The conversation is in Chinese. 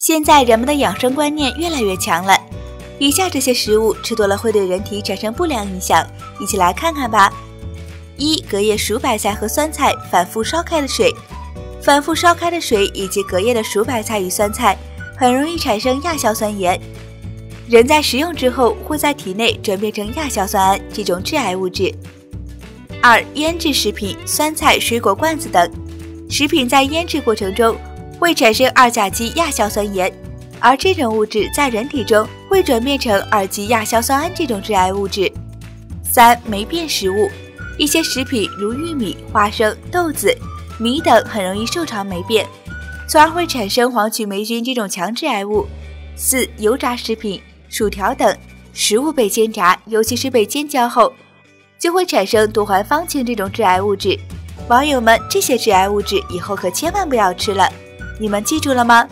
现在人们的养生观念越来越强了，以下这些食物吃多了会对人体产生不良影响，一起来看看吧。一、隔夜熟白菜和酸菜反复烧开的水，反复烧开的水以及隔夜的熟白菜与酸菜很容易产生亚硝酸盐，人在食用之后会在体内转变成亚硝酸胺这种致癌物质。二、腌制食品、酸菜、水果罐子等食品在腌制过程中。会产生二甲基亚硝酸盐，而这种物质在人体中会转变成二级亚硝酸胺这种致癌物质。三、霉变食物，一些食品如玉米、花生、豆子、米等很容易受潮霉变，从而会产生黄曲霉菌这种强致癌物。四、油炸食品、薯条等食物被煎炸，尤其是被煎焦后，就会产生多环芳烃这种致癌物质。网友们，这些致癌物质以后可千万不要吃了。你们记住了吗？